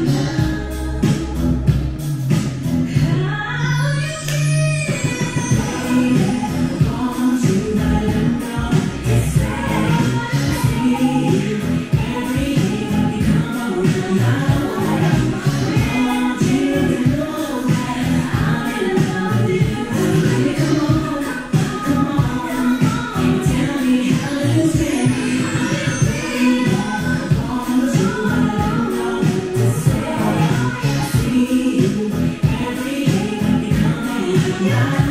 Yeah. Yeah.